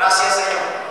Gracias, Señor.